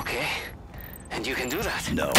Okay. And you can do that? No.